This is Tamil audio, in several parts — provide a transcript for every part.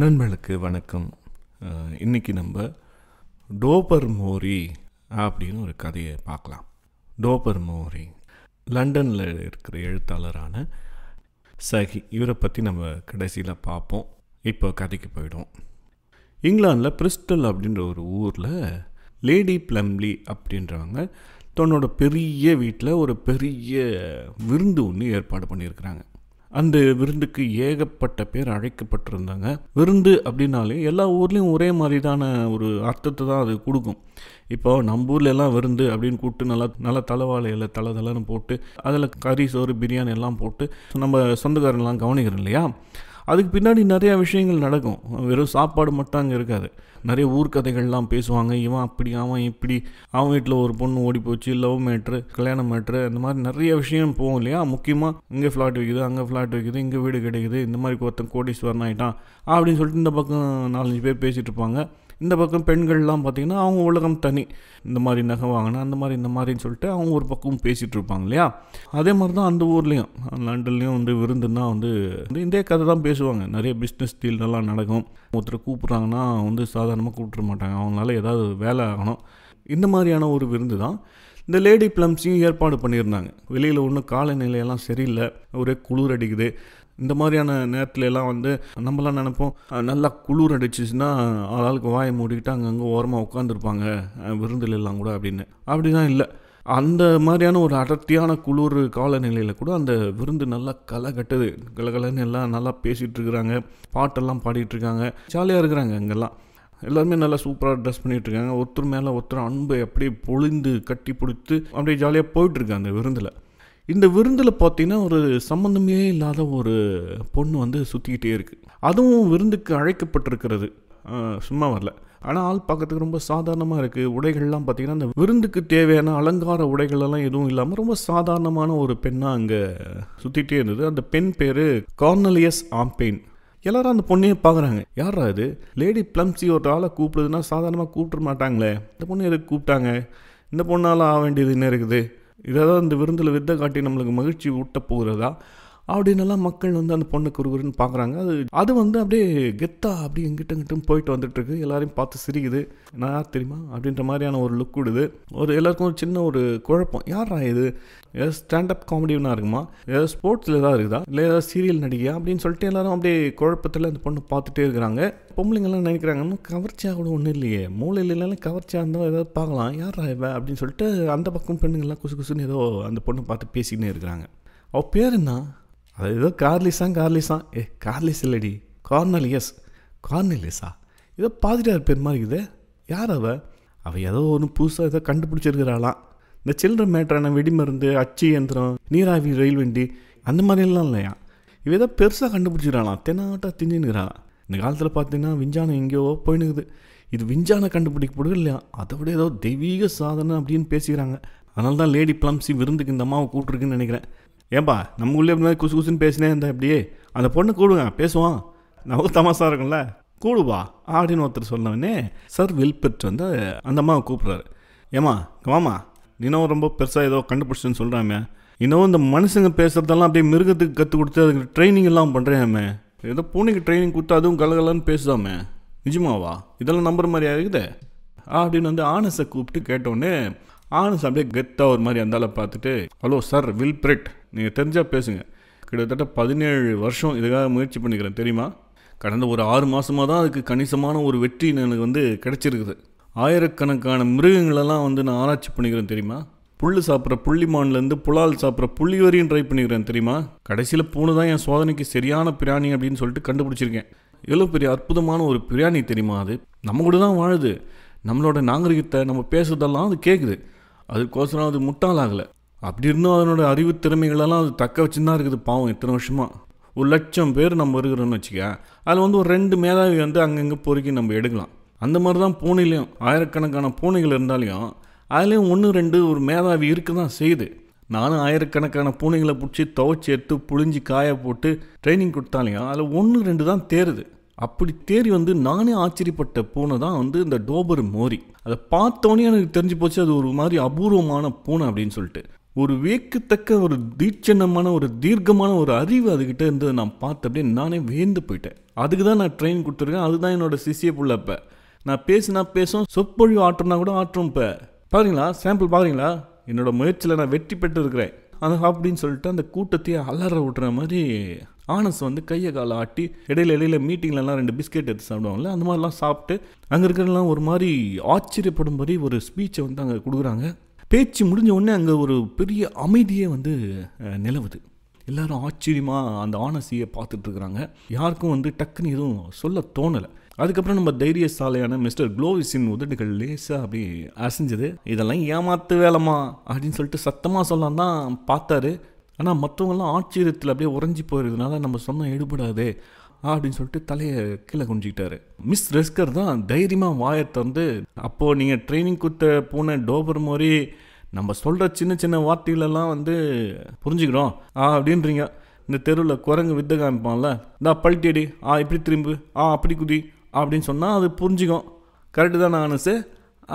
நண்பர்களுக்கு வணக்கம். இன்றைக்கி நம்ம டோபர் மோரி அப்படின்னு ஒரு கதையை பார்க்கலாம். டோபர் மோரி லண்டனில் இருக்கிற எழுத்தாளரான சகி இவரை பற்றி நம்ம கடைசியில் பார்ப்போம். இப்போ கதைக்கு போயிடும் இங்கிலாந்தில் பிரிஸ்டல் அப்படின்ற ஒரு ஊரில் லேடி பிளம்லி அப்படின்றவங்க தன்னோட பெரிய வீட்டில் ஒரு பெரிய விருந்து ஒன்று ஏற்பாடு பண்ணியிருக்கிறாங்க. அந்த விருந்துக்கு ஏகப்பட்ட பேர் அழைக்கப்பட்டிருந்தாங்க. விருந்து அப்படின்னாலே எல்லா ஊர்லேயும் ஒரே மாதிரிதான ஒரு அர்த்தத்தை தான் அது கொடுக்கும். இப்போ நம்ம ஊரில் எல்லாம் விருந்து அப்படின்னு கூப்பிட்டு நல்லா நல்லா தலைவாழையில் தலை தலைன்னு போட்டு அதில் கறி சோறு பிரியாணி எல்லாம் போட்டு நம்ம சொந்தக்காரங்களாம் கவனிக்கிறோம் இல்லையா? அதுக்கு பின்னாடி நிறையா விஷயங்கள் நடக்கும். வெறும் சாப்பாடு மட்டும் அங்கே இருக்காது. நிறைய ஊர்க்கதைகள்லாம் பேசுவாங்க. இவன் அப்படி அவன் இப்படி அவன் வீட்டில் ஒரு பொண்ணு ஓடி போச்சு லவ் மேட்ரு கல்யாண மேட்ரு அந்த மாதிரி நிறைய விஷயம் போகும் இல்லையா? முக்கியமாக இங்கே ஃப்ளாட் வைக்குது அங்கே ஃப்ளாட் வைக்குது இங்கே வீடு கிடைக்குது இந்த மாதிரி ஒருத்தன் கோடீஸ்வரன் ஆகிட்டான் அப்படின்னு சொல்லிட்டு இந்த பக்கம் நாலஞ்சு பேர் பேசிகிட்டு இருப்பாங்க. இந்த பக்கம் பெண்கள்லாம் பார்த்திங்கன்னா அவங்க உலகம் தனி. இந்த மாதிரி நகை வாங்கினா அந்த மாதிரி இந்த மாதிரின்னு சொல்லிட்டு அவங்க ஒரு பக்கம் பேசிகிட்டு இருப்பாங்க இல்லையா? அதே மாதிரி தான் அந்த ஊர்லேயும். லண்டன்லேயும் வந்து விருந்துன்னா வந்து வந்து இதே கதை தான் பேசுவாங்க. நிறைய பிஸ்னஸ் டீல்லாம் நடக்கும். ஒருத்தர் கூப்பிட்றாங்கன்னா வந்து சாதாரணமாக கூப்பிட்ற மாட்டாங்க. அவங்களால ஏதாவது வேலை ஆகணும். இந்த மாதிரியான ஒரு விருந்து தான். இந்த லேடி ப்ளம்ஸையும் ஏற்பாடு பண்ணியிருந்தாங்க. வெளியில் ஒன்றும் காலநிலையெல்லாம் சரியில்லை. ஒரே குளிர் அடிக்குது. இந்த மாதிரியான நேரத்துல எல்லாம் வந்து நம்மளாம் நினைப்போம் நல்லா குளிர் அடிச்சிச்சுன்னா ஆளாளுக்கு வாயை மூடிக்கிட்டு அங்கங்கே ஓரமாக உட்காந்துருப்பாங்க விருந்தில் எல்லாம் கூட அப்படின்னு. அப்படிதான் இல்லை. அந்த மாதிரியான ஒரு அடர்த்தியான குளிர் காலநிலையில் கூட அந்த விருந்து நல்லா களை கட்டுது கலகலன்னு எல்லாம் நல்லா பேசிகிட்டு இருக்கிறாங்க பாட்டெல்லாம் பாடிட்டுருக்காங்க ஜாலியாக இருக்கிறாங்க அங்கெல்லாம். எல்லாருமே நல்லா சூப்பராக ட்ரெஸ் பண்ணிகிட்ருக்காங்க. ஒருத்தர் மேலே ஒருத்தர் அன்பை அப்படியே பொழிந்து கட்டி பிடித்து அப்படியே ஜாலியாக போயிட்டுருக்காங்க அந்த விருந்தில். இந்த விருந்தில் பார்த்தீங்கன்னா ஒரு சம்மந்தமே இல்லாத ஒரு பொண்ணு வந்து சுற்றிக்கிட்டே இருக்குது அதுவும் விருந்துக்கு அழைக்கப்பட்டிருக்கிறது. சும்மா வரல. ஆனால் ஆள் பார்க்கறதுக்கு ரொம்ப சாதாரணமாக இருக்குது உடைகள்லாம் பார்த்திங்கன்னா அந்த விருந்துக்கு தேவையான அலங்கார உடைகளெல்லாம் எதுவும் இல்லாமல் ரொம்ப சாதாரணமான ஒரு பெண்ணாக அங்கே சுற்றிட்டே இருந்தது. அந்த பெண் பேர் கார்னலியஸ் ஆம்பெயின் எல்லாரும் அந்த பொண்ணையே பார்க்குறாங்க. யாரா இது? லேடி ப்ளம்ஸி ஒரு ஆளை கூப்பிடுதுன்னா சாதாரணமாக கூப்பிட மாட்டாங்களே. இந்த பொண்ணு எதுக்கு கூப்பிட்டாங்க? இந்த பொண்ணால் ஆக வேண்டியது என்ன இருக்குது? இதாவது இந்த விருந்தில் வித்தை காட்டி நம்மளுக்கு மகிழ்ச்சி ஊட்ட போகிறதா? அப்படின்னெல்லாம் மக்கள் வந்து அந்த பொண்ணை குறுகுறுன்னு பார்க்குறாங்க. அது அது வந்து அப்படியே கெத்தா அப்படி எங்கிட்ட இங்கிட்டும் போயிட்டு வந்துட்டுருக்கு. எல்லாரையும் பார்த்து சிரிக்குது. நான் யார் தெரியுமா? அப்படின்ற மாதிரியான ஒரு லுக் விடுது. ஒரு எல்லாருக்கும் ஒரு சின்ன ஒரு குழப்பம். யாரா இது? ஏதாவது ஸ்டாண்டப் காமெடினா இருக்குமா? ஏதாவது ஸ்போர்ட்ஸில் ஏதாவது இருக்குதா? இல்லை ஏதாவது சீரியல் நடிகையா? அப்படின்னு சொல்லிட்டு எல்லாரும் அப்படியே குழப்பத்தில் அந்த பொண்ணு பார்த்துட்டே இருக்கிறாங்க. பொம்பளைங்கெல்லாம் நினைக்கிறாங்க இன்னும் கவர்ச்சியாக கூட ஒன்றும் இல்லையே. மூளையில் இல்லைனாலும் கவர்ச்சியாக இருந்தால் ஏதாவது பார்க்கலாம். யாரா இவ? அப்படின்னு சொல்லிட்டு அந்த பக்கம் பெண்ணுங்கள்லாம் குசு குசுன்னு ஏதோ அந்த பொண்ணு பார்த்து பேசிக்கினே இருக்கிறாங்க. அவள் பேர் என்ன? அது ஏதோ கார்லிஸா கார்லிஸா ஏ கார்லிஸ் இல்லடி. கார்னலியஸ் கார்னலியஸா ஏதோ பாதிரியார் பேர் மாதிரி இருக்குது. யார் அவ? அவள் ஏதோ ஒன்று புதுசாக ஏதோ கண்டுபிடிச்சிருக்கிறாளாம். இந்த சில்ட்ரன் மேட்டரான வெடிமருந்து அச்சு இயந்திரம் நீராவி ரயில் வண்டி அந்த மாதிரிலாம் இல்லையா? இவ ஏதோ பெருசாக கண்டுபிடிச்சிடறாளாம் தென்னாட்டாக திஞ்சுன்னுக்கிறாளாம் இந்த காலத்தில் பார்த்தீங்கன்னா விஞ்ஞானம் எங்கேயோ போயினுக்குது. இது விஞ்ஞானம் கண்டுபிடிக்கப்படுது இல்லையா? அதை விட ஏதோ தெய்வீக சாதனை அப்படின்னு பேசிக்கிறாங்க. அதனால தான் லேடி ப்ளம்ஸி விருந்துக்கு இந்த அம்மாவை கூப்பிட்ருக்குன்னு நினைக்கிறேன். ஏன்பா நம்ம உள்ளே மாதிரி குசு குசுன்னு பேசினே இருந்தா அப்படியே அந்த பொண்ணு கூடுங்க பேசுவான் நமக்கு தமாசா இருக்கும்ல. கூடுவா அப்படின்னு ஒருத்தர் சொன்னவனே சார் வில்பெட் வந்து அந்த அம்மாவை கூப்பிட்றாரு. ஏமா வாமா நீனும் ரொம்ப பெருசாக ஏதோ கண்டுபிடிச்சுன்னு சொல்கிறாமே இன்னும் இந்த மனுஷங்க பேசுகிறதெல்லாம் அப்படியே மிருகத்துக்கு கற்றுக் கொடுத்து அதுக்கு ட்ரைனிங் எல்லாம் பண்ணுறேன் ஏதோ பூனைக்கு ட்ரைனிங் கொடுத்து அதுவும் கலகலன்னு பேசுதாமே. நிஜமாவா? இதெல்லாம் நம்புற மாதிரியா இருக்குது அப்படின்னு வந்து ஆனஸை கூப்பிட்டு கேட்டோடனே ஆனஸ் அப்படியே கெத்தாக ஒரு மாதிரி அந்தால பார்த்துட்டு ஹலோ சார் வில்பிரெட். நீங்கள் தெரிஞ்சால் பேசுங்கள் கிட்டத்தட்ட பதினேழு வருஷம் இதுக்காக முயற்சி பண்ணிக்கிறேன் தெரியுமா? கடந்த ஒரு ஆறு மாதமாக தான் அதுக்கு கணிசமான ஒரு வெற்றி எனக்கு வந்து கிடச்சிருக்குது. ஆயிரக்கணக்கான மிருகங்களெல்லாம் வந்து நான் ஆராய்ச்சி பண்ணிக்கிறேன் தெரியுமா? புல் சாப்பிட்ற புள்ளிமான்லேருந்து புலால் சாப்பிட்ற புள்ளி வரையும் ட்ரை பண்ணிக்கிறேன் தெரியுமா? கடைசியில் பூனை தான் என் சோதனைக்கு சரியான பிராணி அப்படின்னு சொல்லிட்டு கண்டுபிடிச்சிருக்கேன். எவ்வளோ பெரிய அற்புதமான ஒரு பிரியாணி தெரியுமா அது? நம்ம கூட தான் வாழுது. நம்மளோட நாகரிகத்தை நம்ம பேசுறதெல்லாம் அது கேட்குது அதுக்கோசரம் அது முட்டாளாகலை. அப்படி இருந்தும் அதனோட அறிவு திறமைகளெல்லாம் அது தக்க வச்சுன்னு தான் இருக்குது பாவம் இத்தனை வருஷமாக ஒரு லட்சம் பேர் நம்ம இருக்கிறோன்னு வச்சுக்க அதில் வந்து ஒரு ரெண்டு மேதாவி வந்து அங்கங்கே பொறுக்கி நம்ம எடுக்கலாம். அந்த மாதிரி தான் பூனையிலையும் ஆயிரக்கணக்கான பூனைகள் இருந்தாலையும் அதுலேயும் ஒன்று ரெண்டு ஒரு மேதாவி இருக்க தான் செய்யுது. நானும் ஆயிரக்கணக்கான பூனைகளை பிடிச்சி துவைச்சி எடுத்து புழிஞ்சி காய போட்டு ட்ரைனிங் கொடுத்தாலையும் அதில் ஒன்று ரெண்டு தான் தேருது. அப்படி தேறி வந்து நானே ஆச்சரியப்பட்ட பூனை தான் வந்து இந்த டோபர் மோரி. அதை பார்த்தோன்னே எனக்கு தெரிஞ்சு போச்சு அது ஒரு மாதிரி அபூர்வமான பூனை அப்படின்னு சொல்லிட்டு. ஒரு வியக்கத்தக்க ஒரு தீட்சணமான ஒரு தீர்க்கமான ஒரு அறிவு அதுக்கிட்ட இருந்ததை நான் பார்த்து அப்படியே நானே வேந்து போயிட்டேன். அதுக்கு தான் நான் ட்ரெயின் கொடுத்துருக்கேன். அதுதான் என்னோட சிசிய புள்ள இப்போ நான் பேசினா பேசும் சொற்பொழிவு ஆட்டுறனா கூட ஆற்றும் இப்போ. பாருங்களா சாம்பிள் பாருங்களா. என்னோட முயற்சியில் நான் வெற்றி பெற்று இருக்கிறேன் அது அப்படின்னு சொல்லிட்டு அந்த கூட்டத்தையே அலற விட்டுற மாதிரி ஆனஸ் வந்து கையை காலை ஆட்டி இடையில இடையில மீட்டிங்லலாம் ரெண்டு பிஸ்கெட் எடுத்து சாப்பிடுவாங்கல்ல அந்த மாதிரிலாம் சாப்பிட்டு அங்கே இருக்கிறலாம் ஒரு மாதிரி ஆச்சரியப்படும்படி ஒரு ஸ்பீச்சை வந்து அங்கே கொடுக்குறாங்க. பேச்சு முடிஞ்ச உடனே அங்கே ஒரு பெரிய அமைதியே வந்து நிலவுது. எல்லாரும் ஆச்சரியமாக அந்த ஆனசியை பார்த்துட்டு இருக்கிறாங்க. யாருக்கும் வந்து டக்குன்னு எதுவும் சொல்ல தோணலை. அதுக்கப்புறம் நம்ம தைரியசாலையான மிஸ்டர் குளோவிஸின் உதடுகள் லேசாக அப்படி அசைஞ்சது. இதெல்லாம் ஏமாத்து வேலைமா அப்படின்னு சொல்லிட்டு சத்தமாக சொல்லலாம் தான் பார்த்தாரு. ஆனால் மற்றவங்களாம் ஆச்சரியத்தில் அப்படியே உறைஞ்சி போயிருந்தனால நம்ம சொன்ன எடுபடாதே அப்படின்னு சொல்லிட்டு தலையை கீழே குஞ்சிக்கிட்டாரு மிஸ் ரெஸ்கர் தான் தைரியமாக வாயை திறந்து அப்போது நீங்கள் ட்ரைனிங் கொடுத்த போன டோபர் மாதிரி நம்ம சொல்கிற சின்ன சின்ன வார்த்தைகளெல்லாம் வந்து புரிஞ்சுக்கிறோம் ஆ அப்படின்றீங்க. இந்த தெருவில் குரங்கு வித்த காமிப்பான்ல இந்தா பல்ட்டியடி ஆ இப்படி திரும்பு ஆ அப்படி குதி அப்படின்னு சொன்னால் அது புரிஞ்சுக்கும். கரெக்டு தானே ஆனஸு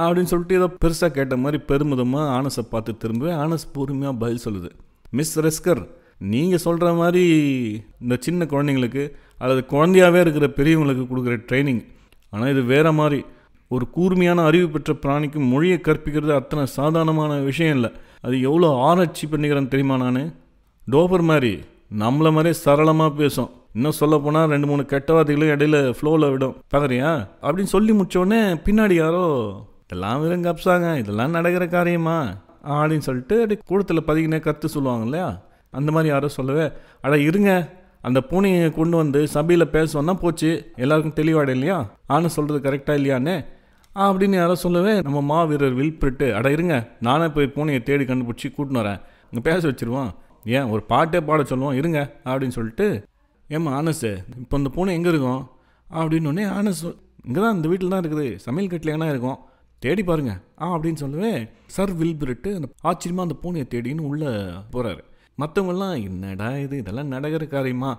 அப்படின்னு சொல்லிட்டு ஏதோ பெருசாக கேட்ட மாதிரி பெருமிதமாக ஆனஸை பார்த்து திரும்ப ஆனஸ் பொறுமையாக பதில் சொல்லுது. மிஸ் ரெஸ்கர் நீங்கள் சொல்கிற மாதிரி இந்த சின்ன குழந்தைங்களுக்கு அல்லது குழந்தையாகவே இருக்கிற பெரியவங்களுக்கு கொடுக்குற ட்ரைனிங். ஆனால் இது வேறு மாதிரி. ஒரு கூர்மையான அறிவு பெற்ற பிராணிக்கு மொழியை கற்பிக்கிறது அத்தனை சாதாரணமான விஷயம் இல்லை. அது எவ்வளோ ஆராய்ச்சி பண்ணிக்கிறேன்னு தெரியுமா நான்? டோபர் மாதிரி. நம்மள மாதிரியே சரளமாக பேசும். இன்னும் சொல்ல போனால் ரெண்டு மூணு கெட்ட வார்த்தைகளும் இடையில ஃப்ளோவில் விடும். பார்க்குறியா? அப்படின்னு சொல்லி முடிச்சோடனே பின்னாடி யாரோ இதெல்லாம் வெறும் கப்சாங்க இதெல்லாம் நடக்கிற காரியமா? அப்படின்னு சொல்லிட்டு அப்படி கூடத்தில் பதிக்கினே கற்று சொல்லுவாங்க இல்லையா அந்த மாதிரி யாரோ சொல்லவே அட இருங்க. அந்த பூனையை கொண்டு வந்து சபையில் பேசுவோன்னா போச்சு. எல்லாருக்கும் தெளிவாட இல்லையா? ஆன சொல்கிறது கரெக்டாக இல்லையானே? அப்படின்னு யாரோ சொல்லவே நம்ம மாவீரர் வில்பிரிட்டு அட இருங்க. நானே போய் பூனையை தேடி கண்டுபிடிச்சி கூட்டின்னு வரேன். இங்கே பேச வச்சிருவோம் ஏன் ஒரு பாட்டே பாட சொல்லுவோம் இருங்க அப்படின்னு சொல்லிட்டு ஏம்மா ஆனஸு இப்போ இந்த பூனை எங்கே இருக்கும்? அப்படின்னு உடனே ஆனஸ் இங்கே தான் இந்த வீட்டில் தான் இருக்குது. சமையல் கட்டில் இருக்கும்? தேடி பாருங்க. ஆ அப்படின்னு சொல்லவே சர் வில்பிரிட்டு அந்த ஆச்சரியமாக அந்த பூனையை தேடின்னு உள்ளே போகிறாரு மற்றவங்கெல்லாம் என்னடா இது? இதெல்லாம் நடக்கிற காரியமா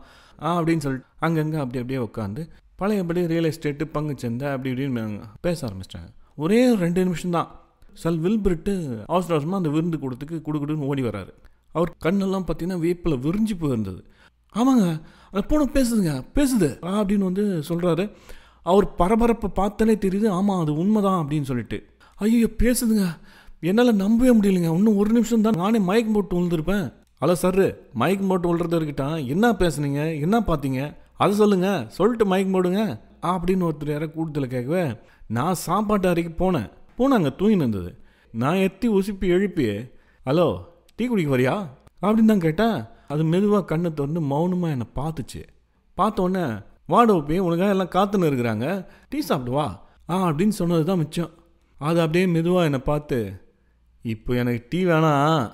ஆ அப்படின்னு சொல்லிட்டு அங்கங்கே அப்படி அப்படியே உட்காந்து பழையபடி ரியல் எஸ்டேட்டு பங்கு சந்தை அப்படி இப்படின்னு பேச ஆரம்பிச்சிட்டாங்க. ஒரே ரெண்டு நிமிஷம் தான். சல் வில்பிரிட்டு அவசர அவசரமாக அந்த விருந்து கொடுத்துக்கு கொடுக்குடுன்னு ஓடி வராரு. அவர் கண்ணெல்லாம் பார்த்தீங்கன்னா வேப்பில் விரிஞ்சு போயிருந்தது. ஆமாங்க அந்த பூனை பேசுதுங்க பேசுது ஆ அப்படின்னு வந்து சொல்கிறாரு அவர் பரபரப்பை பார்த்தாலே தெரியுது ஆமாம் அது உண்மைதான் அப்படின்னு சொல்லிட்டு. ஐயோ பேசுதுங்க. என்னால் நம்பவே முடியலைங்க. இன்னும் ஒரு நிமிஷம் தான் நானே மயக்கம் போட்டு விழுந்திருப்பேன் ஹலோ சார் மயக்கம் போட்டு விழுறது இருக்கிட்டான் என்ன பேசுனீங்க? என்ன பார்த்தீங்க? அதை சொல்லுங்கள் சொல்லிட்டு மயக்கம் போடுங்க. அப்படின்னு ஒருத்தர் யாரை கூட்டத்தில் கேட்கவே நான் சாப்பாட்டு அறைக்கு போனேன். போனேன் அங்கே தூங்கி இருந்தது. நான் எத்தி உசுப்பி எழுப்பி ஹலோ டீ குடிக்க வரியா? அப்படின்னு தான் கேட்டேன். அது மெதுவாக கண்ணை திறந்து மௌனமாக என்னை பார்த்துச்சு. பார்த்த உடனே உனக்காக எல்லாம் காத்துன்னு இருக்கிறாங்க. டீ சாப்பிட்டு வா ஆ அப்படின்னு சொன்னது தான் மிச்சம். அது அப்படியே மெதுவாக என்னை பார்த்து இப்போ எனக்கு டீ வேணாம்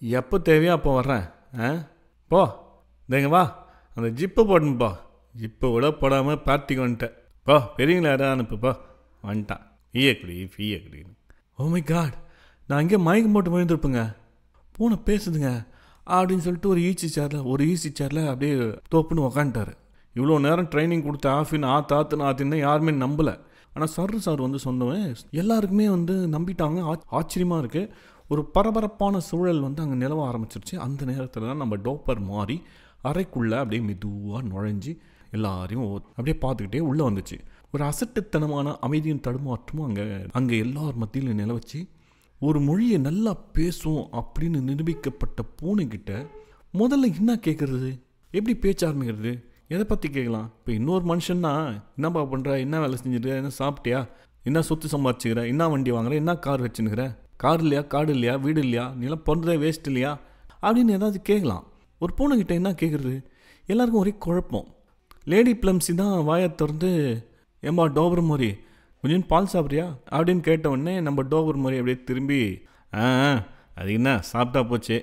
எப்போ தேவையோ அப்போ வர்றேன். ஆ? போ. தேங்க வா. அந்த ஜிப்பை போடணும்ப்பா ஜிப்பை விட போடாமல் பார்ட்டிக்கு வந்துட்டேன். போ பெரியவங்கள யாராவது அனுப்புப்பா வந்துட்டான். ஃபீயை குடி ஓ மை காட் நான் இங்கே மயக்கம் போட்டு விழுந்துருப்பேங்க. பூனை பேசுதுங்க. அப்படின்னு சொல்லிட்டு ஒரு ஈசி சேரில் ஒரு ஈசி சேரில் அப்படியே தோப்புன்னு உக்காந்துட்டாரு. இவ்வளோ நேரம் ட்ரைனிங் கொடுத்த ஆஃபின் ஆ தாத்துன்னு ஆத்தின்னு யாருமே நம்பலை. ஆனால் சர் சார் வந்து சொன்னவன் எல்லாருக்குமே வந்து நம்பிட்டாங்க. ஆச்சரியமாக இருக்குது ஒரு பரபரப்பான சூழல் வந்து அங்கே நிலவ ஆரம்பிச்சிருச்சு. அந்த நேரத்தில் தான் நம்ம டோப்பர் மாறி அறைக்குள்ளே அப்படியே மெதுவாக நுழைஞ்சி எல்லாரையும் ஓ- அப்படியே பார்த்துக்கிட்டே உள்ளே வந்துச்சு. ஒரு அசட்டுத்தனமான அமைதியும் தடுமாற்றமும் அங்கே அங்கே எல்லார் மத்தியிலும் நிலவச்சு ஒரு மொழியை நல்லா பேசும் அப்படின்னு நிரூபிக்கப்பட்ட பூனைக்கிட்ட முதல்ல என்ன கேட்குறது எப்படி பேச்ச ஆரம்பிக்கிறது? எதை பற்றி கேட்கலாம்? இப்போ இன்னொரு மனுஷன்னா என்னப்பா பண்ணுற என்ன வேலை செஞ்சுட்டு? என்ன சாப்பிட்டியா? என்ன சொத்து சம்பாதிச்சுக்கிற என்ன வண்டி வாங்குற? என்ன கார் வச்சுன்னுக்கிற? கார் இல்லையா? காடு இல்லையா? வீடு இல்லையா? நீலாம் பிறந்ததே வேஸ்ட் இல்லையா? அப்படின்னு ஏதாவது கேட்கலாம். ஒரு பூனைக்கிட்ட என்ன கேட்குறது? எல்லாருக்கும் ஒரே குழப்பம். லேடி பிளம்ஸி தான் வாயை திறந்து ஏம்பா டோபர் மோரி கொஞ்சம் பால் சாப்பிட்றியா? அப்படின்னு கேட்ட உடனே நம்ம டோபர் மோரி அப்படியே திரும்பி ஆ, அது என்ன? சாப்பிட்டா போச்சு.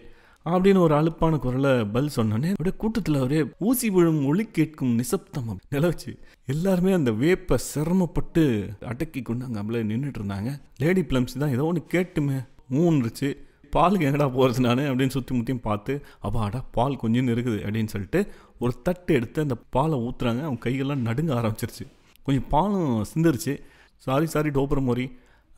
அப்படின்னு ஒரு அலுப்பான குரலை பல் சொன்னோடனே அப்படியே கூட்டத்தில் ஒரே ஊசி விழும் ஒளி கேட்கும் நிசப்தம் நிலவுச்சு. எல்லாருமே அந்த வேப்பை சிரமப்பட்டு அடக்கி கொண்டு அங்கே அப்படியே நின்றுட்டு இருந்தாங்க. லேடி பிளம்ஸ் தான் ஏதோ ஒன்று கேட்டுமே மூன்றுச்சு. பாலுக்கு எங்கடா போகிறது நான் அப்படின்னு சுற்றி முற்றியும் பார்த்து அப்பாடா பால் கொஞ்சம் இருக்குது அப்படின்னு சொல்லிட்டு ஒரு தட்டு எடுத்து அந்த பாலை ஊற்றுறாங்க அவங்க கையெல்லாம் நடுங்க ஆரம்பிச்சிருச்சு. கொஞ்சம் பாலும் சிந்துருச்சு. Sorry sorry டோப்புற மோரி.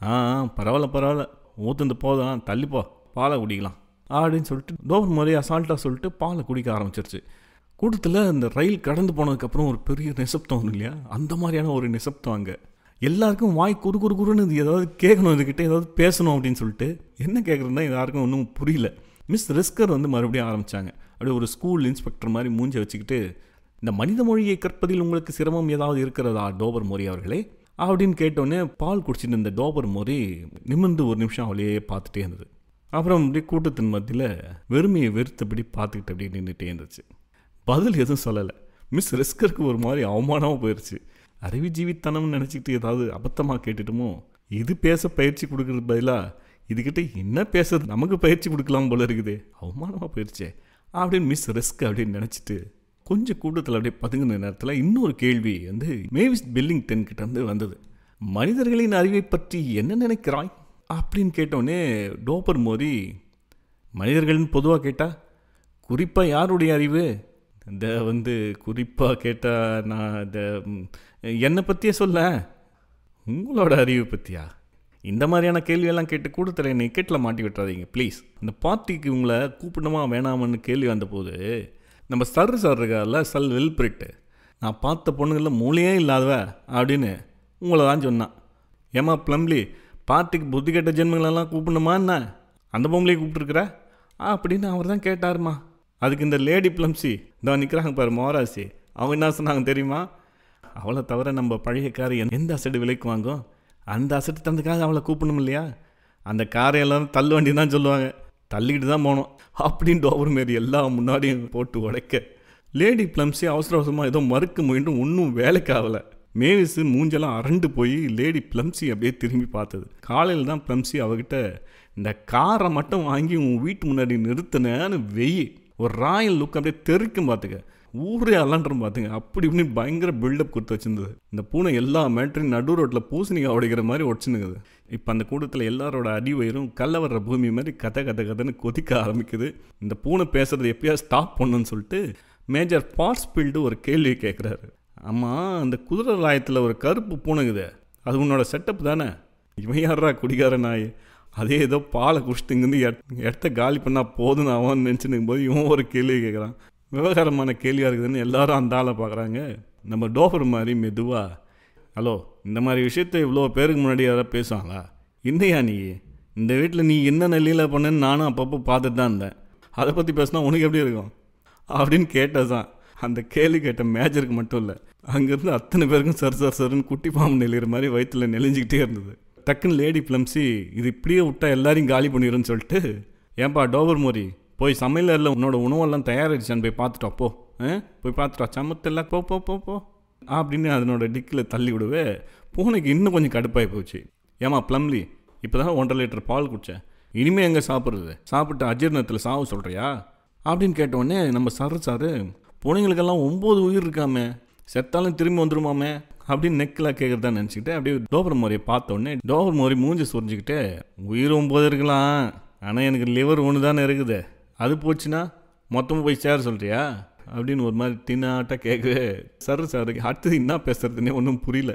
ஆ பரவாயில்ல பரவாயில்ல. ஊற்றுந்து போதான் தள்ளிப்போ. பாலை குடிக்கலாம். அப்படின்னு சொல்லிட்டு டோபர் மாதிரி அசால்ட்டாக சொல்லிட்டு பாலை குடிக்க ஆரம்பிச்சிருச்சு. கூட்டத்தில் அந்த ரயில் கடந்து போனதுக்கப்புறம் ஒரு பெரிய நிசப்தம் வரும் இல்லையா? அந்த மாதிரியான ஒரு நிசப்தம் அங்கே. எல்லாருக்கும் வாய் குறு குறு குறுன்னு இது ஏதாவது கேட்கணும் இதுக்கிட்ட ஏதாவது பேசணும் அப்படின்னு சொல்லிட்டு என்ன கேட்குறதுனா யாருக்கும் ஒன்றும் புரியல. மிஸ் ரிஸ்கர் வந்து மறுபடியும் ஆரம்பித்தாங்க அப்படியே ஒரு ஸ்கூல் இன்ஸ்பெக்டர் மாதிரி மூஞ்ச வச்சுக்கிட்டு இந்த மனித மொழியை கற்பதில் உங்களுக்கு சிரமம் ஏதாவது இருக்கிறதா டோபர் மோரி அவர்களே? அப்படின்னு கேட்டோடனே பால் குடிச்சிட்டு இருந்த டோபர் மோரி நிமிர்ந்து ஒரு நிமிஷம் அவளையே பார்த்துட்டே இருந்தது. அப்புறம் அப்படியே கூட்டத்தின் மத்தியில் வெறுமையை வெறுத்தபடி பார்த்துக்கிட்டு அப்படியே நின்றுட்டே இருந்துச்சு. பதில் எதுவும் சொல்லலை. மிஸ் ரிஸ்கருக்கு ஒரு மாதிரி அவமானமாக போயிடுச்சு அறிவுஜீவித்தனம்னு நினச்சிக்கிட்டு ஏதாவது அபத்தமாக கேட்டுட்டுமோ? இது பேச பயிற்சி கொடுக்கறது பதிலாக இதுக்கிட்ட என்ன பேசுறது? நமக்கு பயிற்சி கொடுக்கலாம் போல இருக்குது. அவமானமாக போயிடுச்சே அப்படின்னு மிஸ் ரிஸ்க் அப்படின்னு நினச்சிட்டு கொஞ்சம் கூட்டத்தில் அப்படியே பதுங்கின நேரத்தில் இன்னொரு கேள்வி வந்து மேவிஸ் பில்லிங்டன் கிட்ட இருந்து வந்தது. மனிதர்களின் அறிவை பற்றி என்ன நினைக்கிறாய்? அப்படின்னு கேட்டோடனே டோப்பர் மோதி மனிதர்கள்னு பொதுவாக கேட்டால் குறிப்பாக யாருடைய அறிவு? இந்த வந்து குறிப்பாக கேட்டால் நான் இந்த என்னை பற்றியே சொல்ல. உங்களோட அறிவு பற்றியா இந்த மாதிரியான கேள்வியெல்லாம் கேட்டு கூட்டத்தில் என்னை கேட்டில் மாட்டி விட்டுறாதீங்க ப்ளீஸ். அந்த பார்ட்டிக்கு உங்களை கூப்பிடணுமா வேணாமான்னு கேள்வி வந்தபோது நம்ம சர் சார் இருக்கார்ல சல் வெல்பிரிட்டு நான் பார்த்த பொண்ணுங்களில் மூளையே இல்லாதவ அப்படின்னு உங்களை தான் சொன்னான். ஏமா ப்ளம்லி பார்ட்டிக்கு புத்தி கெட்ட ஜென்மங்களெல்லாம் கூப்பிடணுமா என்ன? அந்த பொம்பளையை கூப்பிட்டுருக்குற? அப்படின்னு அவர் தான் கேட்டாருமா. அதுக்கு இந்த லேடி ப்ளம்சி இந்த நிற்கிறாங்க பாரு மோராசி அவங்க என்ன சொன்னாங்க தெரியுமா? அவளை தவிர நம்ம பழைய காரை எந்த அசட்டு விலைக்கு வாங்கும் அந்த அசட்டு தந்ததுக்காக அவளை கூப்பிடணும் இல்லையா? அந்த காரை எல்லாரும் தள்ளு வண்டி தான் சொல்லுவாங்க. தள்ளிக்கிட்டு தான் போனோம் அப்படின்ட்டு டோவர் மாரி எல்லாம் முன்னாடியும் போட்டு உடைக்க. லேடி ப்ளம்ஸி அவசர அவசரமாக ஏதோ மறுக்க முயன்றும் ஒன்றும் வேலைக்கு ஆகலை. மேவிஸு மூஞ்செல்லாம் அரண்டு போய் லேடி பிளம்சி அப்படியே திரும்பி பார்த்தது. காலையில் தான் பிளம்சி அவகிட்ட இந்த காரை மட்டும் வாங்கி உன் வீட்டு முன்னாடி நிறுத்தினேன்னு வெயி. ஒரு ராயல் லுக் அப்படியே தெறிக்கும் பார்த்துக்க. ஊரே அலண்டரும் பார்த்துங்க அப்படி இப்படி பயங்கர பில்டப் கொடுத்து வச்சிருந்தது. இந்த பூனை எல்லா மேட்ரையும் நடு ரோட்டில் பூசணிக்காய் உடைக்கிற மாதிரி உடச்சுனுக்குது இப்போ அந்த கூட்டத்தில் எல்லாரோட அடிவயிரும் கல்ல வர்ற பூமி மாதிரி கதை கதை கதைன்னு கொதிக்க ஆரம்பிக்குது. இந்த பூனை பேசுறது எப்படியா ஸ்டாப் பண்ணுன்னு சொல்லிட்டு மேஜர் பாஸ்பில்டு ஒரு கேள்வி கேட்குறாரு ஆமாம் அந்த குதிரை ராயத்தில் ஒரு கருப்பு பூனைக்குது. அது உன்னோட செட்டப் தானே? இவன் யாரா குடிகார நாய்? அதே ஏதோ பாலை குடிச்சிட்டுங்கன்னு இடத்த காலி பண்ணால் போதும் அவன் நினச்சினுக்கும் போது இவன் ஒரு கேள்வி கேட்குறான் விவகாரமான கேள்வியாக இருக்குதுன்னு எல்லாரும் அந்த ஆளை பார்க்குறாங்க நம்ம டோஃபர் மாதிரி மெதுவாக ஹலோ இந்த மாதிரி விஷயத்த இவ்வளோ பேருக்கு முன்னாடி யாராவது பேசுவாங்களா? இல்லையா நீ? இந்த வீட்டில் நீ என்ன நிலையில் பண்ணேன்னு நானும் அப்பப்போ பார்த்துட்டு தான் இருந்தேன். அதை பற்றி பேசினா உனக்கு எப்படி இருக்கும்? அப்படின்னு கேட்டதான் அந்த கேள்வி கேட்ட மேஜருக்கு மட்டும் இல்லை அங்கேருந்து அத்தனை பேருக்கும் சர் சர் சருன்னு குட்டி பாம்பு நெளிகிற மாதிரி வயிற்றுல நெளிஞ்சிக்கிட்டே இருந்தது. டக்குன்னு லேடி பிளம்சி இது இப்படியே விட்டா எல்லாரையும் காலி பண்ணிடும்னு சொல்லிட்டு ஏன்பா டோவர் மோரி போய் சமையலரில் உன்னோட உணவெல்லாம் தயாரிச்சான்னு போய் பார்த்துட்டா போ. ஆ? போய் பார்த்துட்டா வா, சமத்தெல்லாம் போ போ போ போ. அப்படின்னு அதனோட டிக்கில் தள்ளி விடுவே பூனைக்கு இன்னும் கொஞ்சம் கடுப்பாகி போச்சு. ஏமா ப்ளம்லி இப்போ தான் ஒன்றரை லிட்டர் பால் குடித்தேன் இனிமேல் எங்கே சாப்பிட்றது? சாப்பிட்டு அஜீரணத்தில் சாவு சொல்கிறியா அப்படின்னு கேட்டோடனே நம்ம சர் சாரு பூனைங்களுக்கெல்லாம் ஒம்பது உயிர் இருக்காமே செத்தாலும் திரும்பி வந்துருமாமே அப்படின்னு நெக்கில் கேட்குறதா நினச்சிக்கிட்டு அப்படியே டோபர் மோரியை பார்த்தோடனே டோபர் மோரி மூஞ்சி சொரிஞ்சுக்கிட்டு உயிர் ஒம்பது இருக்கலாம். ஆனால் எனக்கு லிவர் ஒன்று தானே இருக்குது. அது போச்சுன்னா மொத்தமாக போய் சேர சொல்கிறியா அப்படின்னு ஒரு மாதிரி தின்னாட்டாக கேட்கவே சர் சார் அடுத்தது என்ன பேசுகிறதுனே ஒன்றும் புரியல.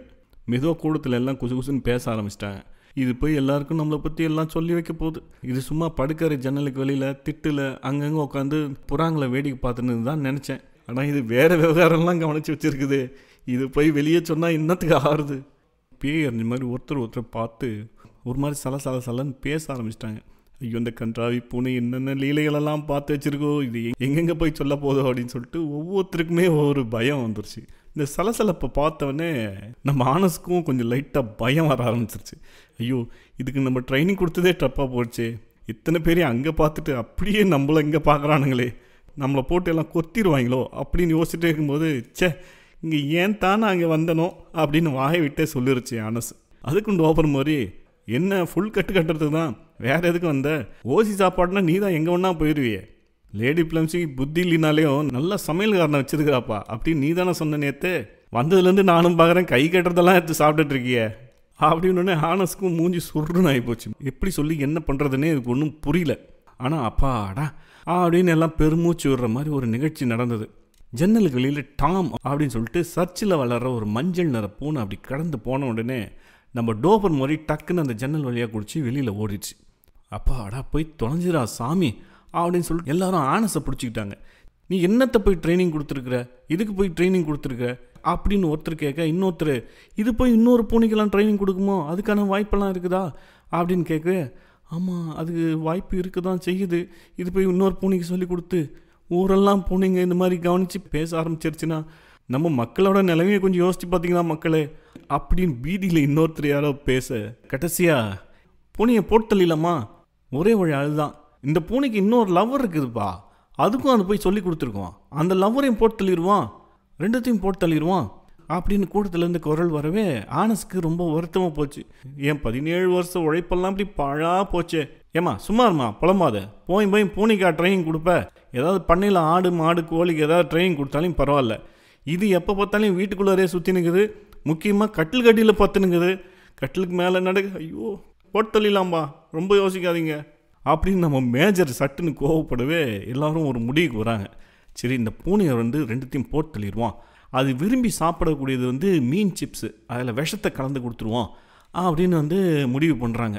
மெதுவாக கூடத்தில் எல்லாம் குசு குசுன்னு பேச ஆரம்பிச்சிட்டாங்க. இது போய் எல்லாருக்கும் நம்மளை பற்றி எல்லாம் சொல்லி வைக்க போகுது. இது சும்மா படுக்கிற ஜன்னலுக்கு வெளியில் திட்டில் அங்கங்கே உட்காந்து புறாங்களை வேடிக்கை பார்த்துன்னு தான் நினச்சேன். ஆனால் இது வேறு விவகாரம்லாம் கவனித்து வச்சுருக்குது. இது போய் வெளியே சொன்னால் இன்னத்துக்கு ஆறுது. பேய் அறிஞ்ச மாதிரி ஒருத்தர் ஒருத்தர் பார்த்து ஒரு மாதிரி சல சல சலன்னு பேச ஆரம்பிச்சிட்டாங்க. ஐயோ இந்த கன்றாவி பூனை என்னென்ன லீலைகளெல்லாம் பார்த்து வச்சுருக்கோ இது எங்கெங்கே போய் சொல்ல போதோ அப்படின்னு சொல்லிட்டு ஒவ்வொருத்தருக்குமே ஒரு பயம் வந்துருச்சு. இந்த சலசலப்பை பார்த்தவொடனே நம்ம ஆனஸ்க்கும் கொஞ்சம் லைட்டாக பயம் வர ஆரம்பிச்சிருச்சு. ஐயோ இதுக்கு நம்ம ட்ரைனிங் கொடுத்ததே டப்பாக போச்சு. இத்தனை பேரையும் அங்கே பார்த்துட்டு அப்படியே நம்மளை இங்கே பார்க்குறானுங்களே. நம்மளை போட்டு எல்லாம் கொத்திடுவாங்களோ அப்படின்னு யோசிச்சுட்டே இருக்கும்போது ச்சே இங்கே ஏன் தானே அங்கே வந்தனோ? அப்படின்னு வாயை விட்டே சொல்லிருச்சு ஆனஸ் அதுக்கும் ஓப்பன் மாதிரி என்ன ஃபுல் கட்டு கட்டுறதுக்கு தான்? வேற எதுக்கு வந்த? ஓசி சாப்பாடுனா நீ தான் எங்கே ஒன்றா போயிடுவியே லேடி பிளம்ஸி புத்தி இல்லைனாலேயும் நல்ல சமையல்காரனை வச்சிருக்கிறாப்பா அப்படின்னு நீ தானே சொன்ன நேற்று வந்ததுலேருந்து நானும் பார்க்குறேன் கை கட்டுறதெல்லாம் எடுத்து சாப்பிட்டுட்ருக்கியே அப்படின்னு ஹானஸ்க்கும் மூஞ்சி சுருன்னு ஆகிப்போச்சு எப்படி சொல்லி என்ன பண்ணுறதுன்னே எனக்கு ஒன்றும் புரியல. ஆனால் அப்பாடா அப்படின்னு எல்லாம் பெருமூச்சு விடுற மாதிரி ஒரு நிகழ்ச்சி நடந்தது. ஜன்னலுக்கு வெளியில் டாம் அப்படின்னு சொல்லிட்டு சர்ச்சில் வளர்கிற ஒரு மஞ்சள் நிற பூனை அப்படி கடந்து போன உடனே நம்ம டோபர் மாதிரி டக்குன்னு அந்த ஜன்னல் வழியாக குடிச்சு வெளியில் ஓடிடுச்சு. அப்பாடா போய் தொலைஞ்சிரா சாமி அப்படின்னு சொல்லிட்டு எல்லாரும் ஆனஸை பிடிச்சிக்கிட்டாங்க. நீ என்னத்தை போய் ட்ரைனிங் கொடுத்துருக்குற? இதுக்கு போய் ட்ரைனிங் கொடுத்துருக்க? அப்படின்னு ஒருத்தர் கேட்க இன்னொருத்தர் இது போய் இன்னொரு பூனைக்கெல்லாம் ட்ரைனிங் கொடுக்குமோ? அதுக்கான வாய்ப்பெல்லாம் இருக்குதா? அப்படின்னு கேட்க ஆமாம் அதுக்கு வாய்ப்பு இருக்க தான் செய்யுது. இது போய் இன்னொரு பூனைக்கு சொல்லி கொடுத்து ஊரெல்லாம் பூனைங்க இந்த மாதிரி கவனித்து பேச ஆரம்பிச்சிருச்சுன்னா நம்ம மக்களோட நிலைமையை கொஞ்சம் யோசித்து பார்த்தீங்கன்னா மக்களே? அப்படின்னு பீதியில் இன்னொருத்தர் யாரோ பேச கடைசியா பூனையை போட்டு தள்ளிடலாமா? ஒரே வழி அதுதான். இந்த பூனைக்கு இன்னொரு லவ்வர் இருக்குதுப்பா. அதுக்கும் அது போய் சொல்லி கொடுத்துருக்கோம். அந்த லவ்வரையும் போட்டு தள்ளிடுவான். ரெண்டுத்தையும் போட்டு தள்ளிடுவான். அப்படின்னு கூட்டத்துலேருந்து குரல் வரவே ஆனஸ்க்கு ரொம்ப வருத்தமாக போச்சு. ஏன் பதினேழு வருஷம் உழைப்பெல்லாம் இப்படி பழா போச்சே? ஏமா சும்மா இருமா புலம்பாத. போய் போய் பூனைக்கா ட்ரைனிங் கொடுப்ப. ஏதாவது பண்ணையில் ஆடு மாடு கோழிக்கு ஏதாவது ட்ரைனிங் கொடுத்தாலும் பரவாயில்ல. இது எப்போ பார்த்தாலும் வீட்டுக்குள்ளாரே சுற்றி நிற்குது முக்கியமாக கட்டில் கட்டியில் பத்துனுங்குது. கட்டிலுக்கு மேலே நடக்கு ஐயோ போட்டு தள்ளிடலாம்பா. ரொம்ப யோசிக்காதீங்க. அப்படின்னு நம்ம மேஜர் சட்டுன்னு கோவப்படவே எல்லாரும் ஒரு முடிவுக்கு வராங்க. சரி இந்த பூனையை வந்து ரெண்டுத்தையும் போட்டு தள்ளிடுவான் அது விரும்பி சாப்பிடக்கூடியது வந்து மீன் சிப்ஸு. அதில் விஷத்தை கலந்து கொடுத்துருவோம். அப்படின்னு வந்து முடிவு பண்ணுறாங்க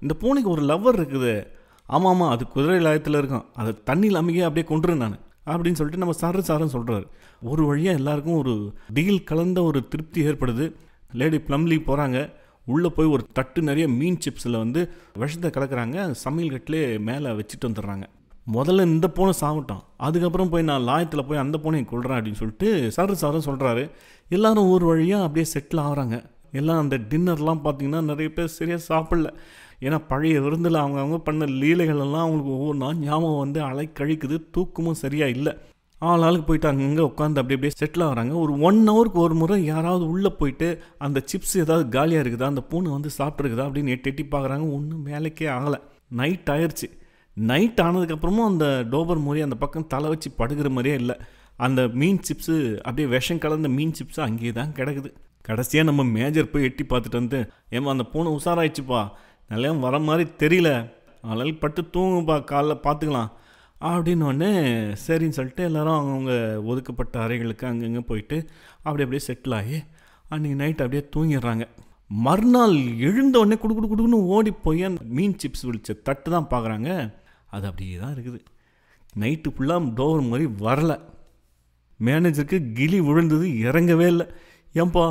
இந்த பூனைக்கு ஒரு லவ்வர் இருக்குது. ஆமாம் ஆமாம் அது குதிரை லாயத்தில் இருக்கும் அதை தண்ணியில் அமைக்க அப்படியே கொண்டுரு நான். அப்படின்னு சொல்லிட்டு நம்ம சாரு சாருன்னு சொல்கிறாரு ஒரு வழியாக எல்லாருக்கும் ஒரு டீல் கலந்த ஒரு திருப்தி ஏற்படுது. லேடி ப்ளம்லி போகிறாங்க உள்ளே போய் ஒரு தட்டு நிறைய மீன் சிப்ஸில் வந்து விஷத்தை கலக்கிறாங்க. சமையல் கட்டிலே மேலே வச்சுட்டு வந்துடுறாங்க. முதல்ல இந்த பூனை சாப்பிட்டான் அதுக்கப்புறம் போய் நான் லாயத்தில் போய் அந்த பூனையை கொள்கிறேன் அப்படின்னு சொல்லிட்டு சாரு சாரும் சொல்கிறாரு எல்லாரும் ஒரு வழியாக அப்படியே செட்டில் ஆகுறாங்க. எல்லாம் அந்த டின்னர்லாம் பார்த்திங்கன்னா நிறைய பேர் சரியாக சாப்பிடல. ஏன்னா பழைய விருந்தில் அவங்க அவங்க பண்ண லீலைகள் எல்லாம் அவங்களுக்கு நாள் ஞாபகம் வந்து அலை கழிக்குது தூக்கமும் சரியாக இல்லை. ஆள் ஆளுக்கு போயிட்டு அங்கங்கே உட்காந்து அப்படி அப்படியே செட்டில் ஆகிறாங்க. ஒரு ஒன் ஹவருக்கு ஒரு முறை யாராவது உள்ளே போயிட்டு அந்த சிப்ஸ் ஏதாவது காலியாக இருக்குதா? அந்த பூனை வந்து சாப்பிட்ருக்குதா அப்படின்னு எட்டி எட்டி பார்க்குறாங்க ஒன்றும் வேலைக்கே ஆகலை. நைட் ஆயிடுச்சு நைட் ஆனதுக்கப்புறமும் அந்த டோபர் மொழி அந்த பக்கம் தலை வச்சு படுகிற மாதிரியே இல்லை. அந்த மீன் சிப்ஸு அப்படியே விஷம் கலந்த மீன் சிப்ஸு அங்கேயே தான் கிடக்குது. கடைசியாக நம்ம மேஜர் போய் எட்டி பார்த்துட்டு வந்து ஏமா அந்த பூனை உஷாராயிடுச்சுப்பா. நல்லா வர மாதிரி தெரியல. அதனால் பட்டு தூங்குப்பா காலைல பார்த்துக்கலாம். அப்படின்னோடனே சரின்னு சொல்லிட்டு எல்லோரும் அவங்கவுங்க ஒதுக்கப்பட்ட அறைகளுக்கு அங்கங்கே போயிட்டு அப்படி அப்படியே செட்டில் ஆகி அன்றைக்கி நைட் அப்படியே தூங்கிடுறாங்க. மறுநாள் எழுந்த உடனே குடு குடு ஓடி போய் அந்த மீன் சிப்ஸ் விழிச்ச தட்டு தான் பார்க்குறாங்க. அது அப்படியே தான் இருக்குது. நைட்டு ஃபுல்லாக டோவர் மாதிரி வரல. மேனேஜருக்கு கிளி விழுந்தது இறங்கவே இல்லை. ஏன்பா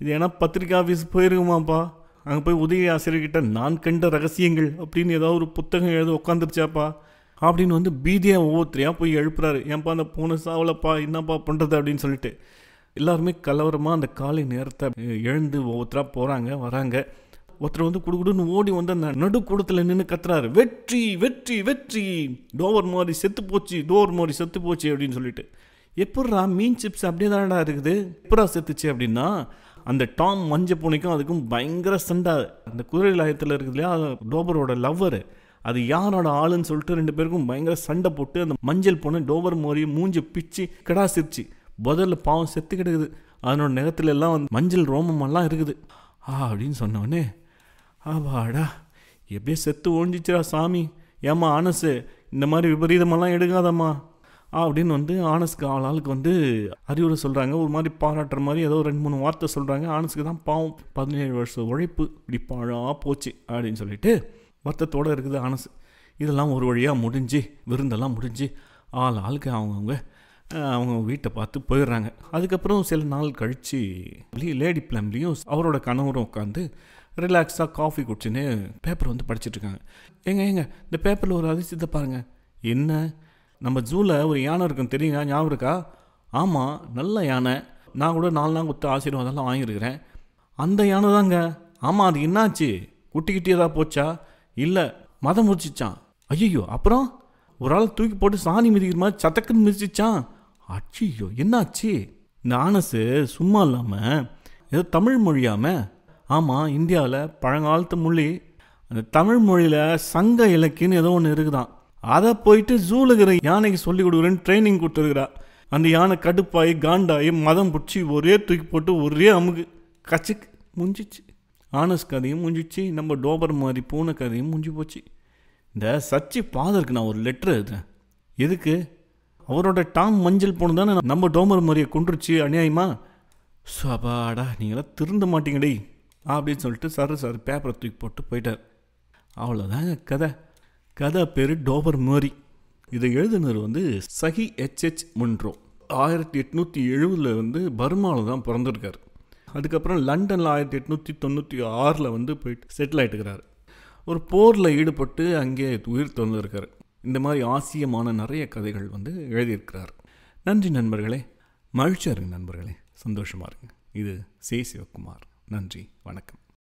இது ஏன்னா பத்திரிக்கை ஆஃபீஸ் போயிருக்குமாப்பா அங்கே போய் உதவி ஆசிரியர்கிட்ட நான் கண்ட ரகசியங்கள் அப்படின்னு ஏதாவது ஒரு புத்தகம் எழுத உட்காந்துருச்சாப்பா அப்படின்னு வந்து பீதியாக ஒவ்வொருத்தரையாக போய் எழுப்புறாரு. ஏன்பா அந்த பூனை சாவலப்பா என்னப்பா பண்ணுறது அப்படின்னு சொல்லிட்டு. எல்லாருமே கலவரமாக அந்த காலை நேரத்தை எழுந்து ஒவ்வொருத்தராக போகிறாங்க வராங்க. ஒருத்தர் வந்து குடுகுடுன்னு ஓடி வந்து அந்த நடுக்கூடத்தில் நின்று கத்துறாரு. வெற்றி வெற்றி வெற்றி. டோவர் மாதிரி செத்து போச்சு டோவர் மாதிரி செத்து போச்சு அப்படின்னு சொல்லிட்டு. எப்பட்றா மீன் சிப்ஸ் அப்படியே தானடா இருக்குது? எப்படா செத்துச்சு அப்படின்னா அந்த டாம் மஞ்ச பூனைக்கும் அதுக்கும் பயங்கர சண்டை. அந்த குதிரை லாயத்தில் இருக்குது இல்லையா டோபரோட லவ்வரு. அது யாரோட ஆளுன்னு சொல்லிட்டு ரெண்டு பேருக்கும் பயங்கர சண்டை போட்டு அந்த மஞ்சள் பூனை டோபர் மோரி மூஞ்சி பிச்சு கிடா சிரிச்சு. முதல்ல பாவம் செத்து கிடக்குது அதனோட நிலத்துல எல்லாம் வந்து மஞ்சள் ரோமமெல்லாம் இருக்குது. ஆ அப்படின்னு சொன்னோடனே ஆவாடா. எப்படியே செத்து ஓஞ்சிச்சுடா சாமி. ஏம்மா ஆனஸு இந்த மாதிரி விபரீதமெல்லாம் எடுக்காதம்மா. அப்படின்னு வந்து ஆனஸ்க்கு ஆள் ஆளுக்கு வந்து அறிவுரை சொல்கிறாங்க ஒரு மாதிரி பாராட்டுற மாதிரி ஏதோ ரெண்டு மூணு வார்த்தை சொல்கிறாங்க ஆனஸ்க்கு தான் பாவம். பதினேழு வருஷம் உழைப்பு. இப்படி பாழாக போச்சு அப்படின்னு சொல்லிட்டு வருத்தத்தோடு இருக்குது ஆனஸ் இதெல்லாம் ஒரு வழியாக முடிஞ்சு விருந்தெல்லாம் முடிஞ்சு ஆள் ஆளுக்கு அவங்கவுங்க அவங்க வீட்டை பார்த்து போயிடுறாங்க. அதுக்கப்புறம் சில நாள் கழித்து லேடி பிளம்லியும் அவரோட கணவரும் உட்காந்து ரிலாக்ஸாக காஃபி குடிச்சுன்னு பேப்பர் வந்து படிச்சுட்ருக்காங்க. ஏங்க ஏங்க இந்த பேப்பரில் ஒரு அதிசயத்தை பாருங்கள் என்ன? நம்ம ஜூவில் ஒரு யானை இருக்கும் தெரியுங்க ஞாபகம் இருக்கா? ஆமாம் நல்ல யானை. நான் கூட நாலு நாள் கொடுத்து ஆசீர்வாதம்லாம் வாங்கியிருக்கிறேன். அந்த யானை தாங்க. ஆமாம் அது என்னாச்சு? குட்டி ஏதாவது போச்சா? இல்லை மதம் முடிச்சிச்சான் ஐயோ அப்புறம்? ஒரு ஆள் தூக்கி போட்டு சாணி மிதிக்கிற மாதிரி சத்தக்குன்னு மிதிச்சிச்சான் அச்சியோ என்னாச்சு? இந்த ஆனஸு சும்மா இல்லாமல் ஏதோ தமிழ் மொழியாமல் ஆமாம் இந்தியாவில் பழங்காலத்து மொழி அந்த தமிழ் மொழியில் சங்க இலக்கியன்னு ஏதோ ஒன்று இருக்குதான். அதை போயிட்டு ஜூவில் இருக்கிற யானைக்கு சொல்லி கொடுக்குறேன்னு ட்ரைனிங் கொடுத்துருக்குறா. அந்த யானை கடுப்பாகி காண்டாகி மதம் பிடிச்சி ஒரே தூக்கி போட்டு ஒரே அமுக்கு. கச்சுக்கு முடிஞ்சிச்சு ஆனஸ் கதையும் முடிஞ்சிச்சு நம்ம டோபர் மாதிரி பூனை கதையும் முடிஞ்சு போச்சு. இந்த சச்சி ஃபாதருக்கு நான் ஒரு லெட்டர் எழுதுறேன். எதுக்கு? அவரோட டாம் மஞ்சள் போன தானே நம்ம டோமர் மாதிரியை கொண்டுருச்சு அநியாயமா? சபாடா நீங்களாம் திருந்த மாட்டீங்கடே அப்படின்னு சொல்லிட்டு சார் சார் பேப்பரை தூக்கி போட்டு போயிட்டார். அவ்வளோதாங்க கதை. கதை பேர் டோபர் மோரி. இதை எழுதினர் வந்து சஹி ஹெச்ஹெச் முன்ட்ரோ ஆயிரத்தி எட்நூற்றி எழுபதில் வந்து பர்மாவில் தான் பிறந்திருக்கார். அதுக்கப்புறம் லண்டனில் ஆயிரத்தி எட்நூற்றி தொண்ணூற்றி ஆறில் வந்து போயிட்டு செட்டில் ஆகிட்டுக்கிறார் ஒரு போரில் ஈடுபட்டு அங்கே உயிர் திறந்திருக்கார் இந்த மாதிரி ஆசியமான நிறைய கதைகள் வந்து எழுதியிருக்கிறார். நன்றி நண்பர்களே. மகிழ்ச்சியாக இருங்க நண்பர்களே. சந்தோஷமாக இருங்க. இது சே சிவகுமார். நன்றி வணக்கம்.